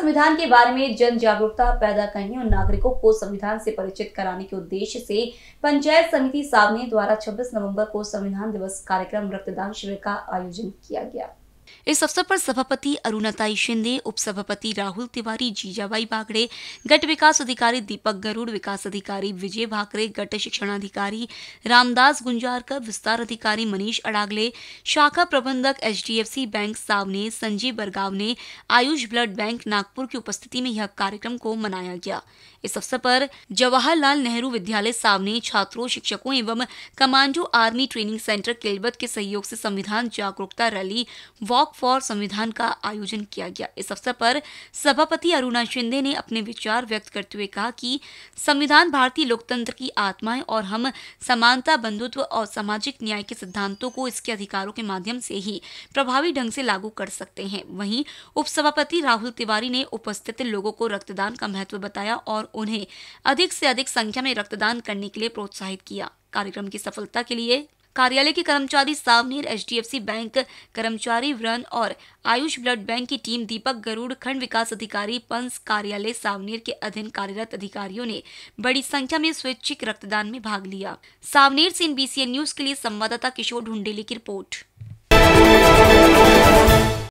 संविधान के बारे में जन जागरूकता पैदा करने और नागरिकों को संविधान से परिचित कराने के उद्देश्य से पंचायत समिति सावनी द्वारा 26 नवंबर को संविधान दिवस कार्यक्रम रक्तदान शिविर का आयोजन किया गया। इस अवसर पर सभापति अरुणाताई शिंदे उप सभापति राहुल तिवारी, जीजाबाई बागड़े, गट विकास अधिकारी दीपक गरुड़, विकास अधिकारी विजय भाकरे, गट शिक्षणाधिकारी रामदास गुंजारकर, विस्तार अधिकारी मनीष अडागले, शाखा प्रबंधक एचडीएफसी बैंक सावने संजीव बरगाव ने आयुष ब्लड बैंक नागपुर की उपस्थिति में यह कार्यक्रम को मनाया गया। इस अवसर पर जवाहरलाल नेहरू विद्यालय सावने छात्रों, शिक्षकों एवं कमांडो आर्मी ट्रेनिंग सेंटर केलबत के सहयोग से संविधान जागरूकता रैली वॉक फॉर संविधान का आयोजन किया गया। इस अवसर पर सभापति अरुणा शिंदे ने अपने विचार व्यक्त करते हुए कहा कि संविधान भारतीय लोकतंत्र की आत्मा है और हम समानता, बंधुत्व और सामाजिक न्याय के सिद्धांतों को इसके अधिकारों के माध्यम से ही प्रभावी ढंग से लागू कर सकते हैं। वहीं उपसभापति राहुल तिवारी ने उपस्थित लोगों को रक्तदान का महत्व बताया और उन्हें अधिक से अधिक संख्या में रक्तदान करने के लिए प्रोत्साहित किया। कार्यक्रम की सफलता के लिए कार्यालय के कर्मचारी सावनीर एचडीएफसी बैंक कर्मचारी व्रन और आयुष ब्लड बैंक की टीम दीपक गरुड़, खंड विकास अधिकारी पंस कार्यालय सावनेर के अधीन कार्यरत अधिकारियों ने बड़ी संख्या में स्वैच्छिक रक्तदान में भाग लिया। सावनेर से इन न्यूज़ के लिए संवाददाता किशोर ढूंढेली की रिपोर्ट।